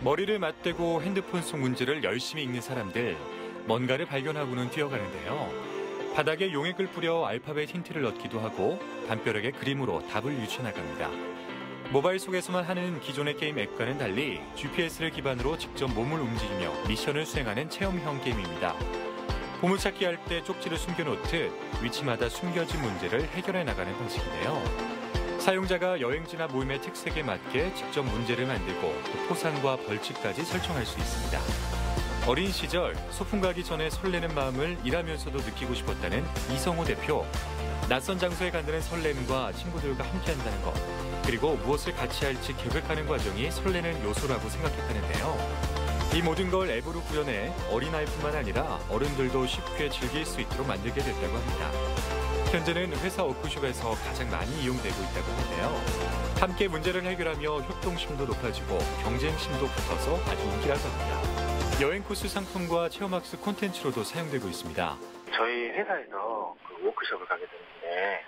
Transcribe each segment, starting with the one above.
머리를 맞대고 핸드폰 속 문제를 열심히 읽는 사람들, 뭔가를 발견하고는 뛰어가는데요. 바닥에 용액을 뿌려 알파벳 힌트를 얻기도 하고 담벼락에 그림으로 답을 유추나갑니다. 모바일 속에서만 하는 기존의 게임 앱과는 달리 GPS를 기반으로 직접 몸을 움직이며 미션을 수행하는 체험형 게임입니다. 보물찾기 할 때 쪽지를 숨겨놓듯 위치마다 숨겨진 문제를 해결해 나가는 방식인데요. 사용자가 여행지나 모임의 특색에 맞게 직접 문제를 만들고 또 포상과 벌칙까지 설정할 수 있습니다. 어린 시절 소풍 가기 전에 설레는 마음을 일하면서도 느끼고 싶었다는 이성호 대표. 낯선 장소에 간다는 설렘과 친구들과 함께 한다는 것, 그리고 무엇을 같이 할지 계획하는 과정이 설레는 요소라고 생각했다는데요. 이 모든 걸 앱으로 구현해 어린아이뿐만 아니라 어른들도 쉽게 즐길 수 있도록 만들게 됐다고 합니다. 현재는 회사 워크숍에서 가장 많이 이용되고 있다고 하는데요. 함께 문제를 해결하며 협동심도 높아지고 경쟁심도 붙어서 아주 인기라고 합니다. 여행 코스 상품과 체험학습 콘텐츠로도 사용되고 있습니다. 저희 회사에서 그 워크숍을 가게 됐는데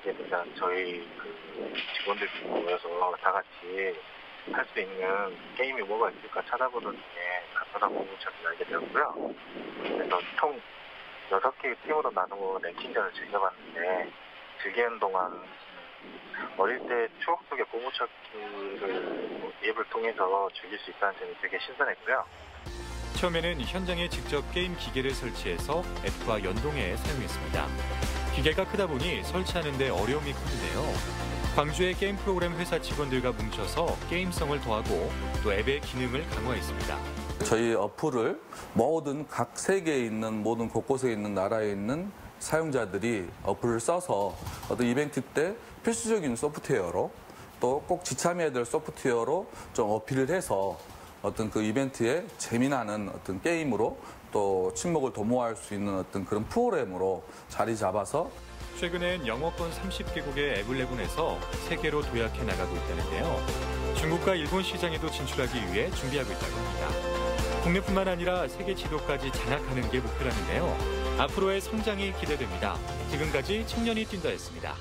이제 일단 저희 그 직원들 모여서 다 같이 할 수 있는 게임이 뭐가 있을까 찾아보던 중에 간편한 공부책을 알게 되었고요. 그래서 총 6개의 팀으로 나누고 랭킹전을 즐겨봤는데 즐기는 동안 어릴 때 추억 속의 보물찾기를 앱을 통해서 즐길 수 있다는 점이 되게 신선했고요. 처음에는 현장에 직접 게임 기계를 설치해서 앱과 연동해 사용했습니다. 기계가 크다 보니 설치하는 데 어려움이 컸는데요. 광주의 게임 프로그램 회사 직원들과 뭉쳐서 게임성을 더하고 또 앱의 기능을 강화했습니다. 저희 어플을 모든 각 세계에 있는 모든 곳곳에 있는 나라에 있는 사용자들이 어플을 써서 어떤 이벤트 때 필수적인 소프트웨어로 또 꼭 지참해야 될 소프트웨어로 좀 어필을 해서 어떤 그 이벤트에 재미나는 어떤 게임으로 또 친목을 도모할 수 있는 어떤 그런 프로그램으로 자리 잡아서 최근엔 영어권 30개국의 앱을 내보내서 세계로 도약해 나가고 있다는데요. 중국과 일본 시장에도 진출하기 위해 준비하고 있다고 합니다. 국내뿐만 아니라 세계 지도까지 장악하는 게 목표라는데요. 앞으로의 성장이 기대됩니다. 지금까지 청년이 뛴다였습니다.